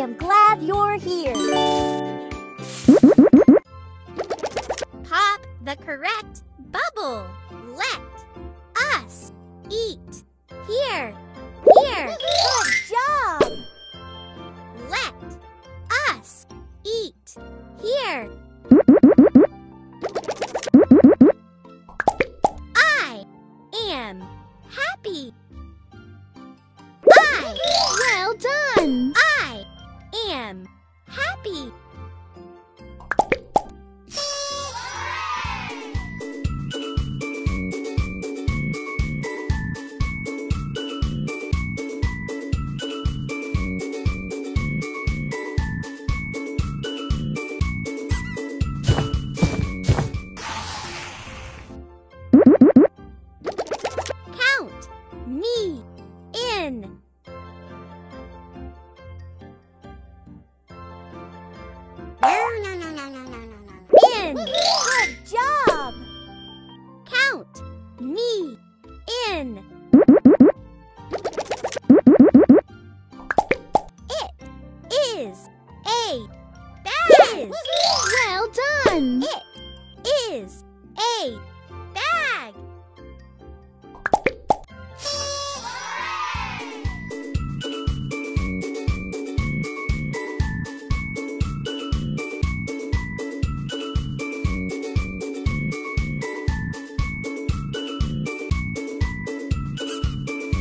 am glad you're here. Pop the correct bubble. Let us eat. Here, here. In. Good job. Count me in. It is a bag. Well done. It is a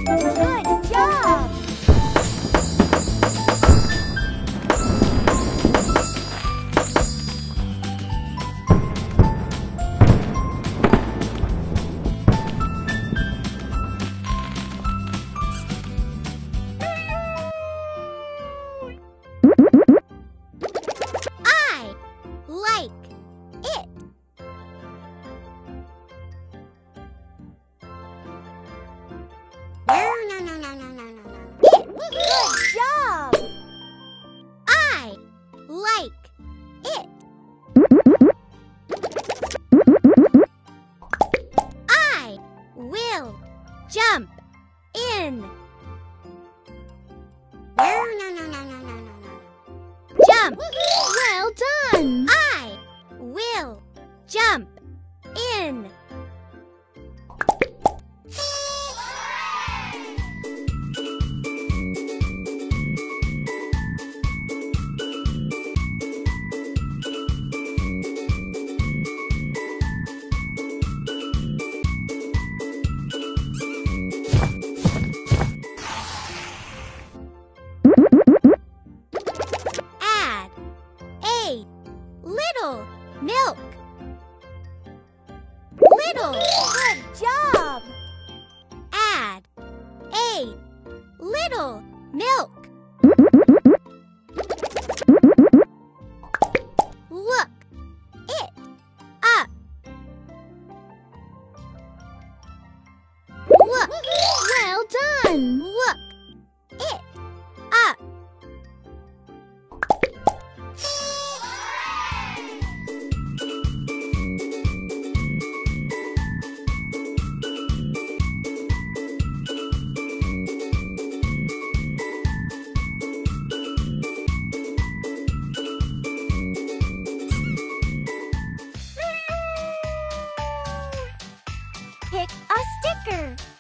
Good jump in. No, no, no, no, no, no, no, no. Jump. Well done. I will jump in. A little milk. Little. Good job. Add a little milk. Look it up. Look, Well done. Sticker.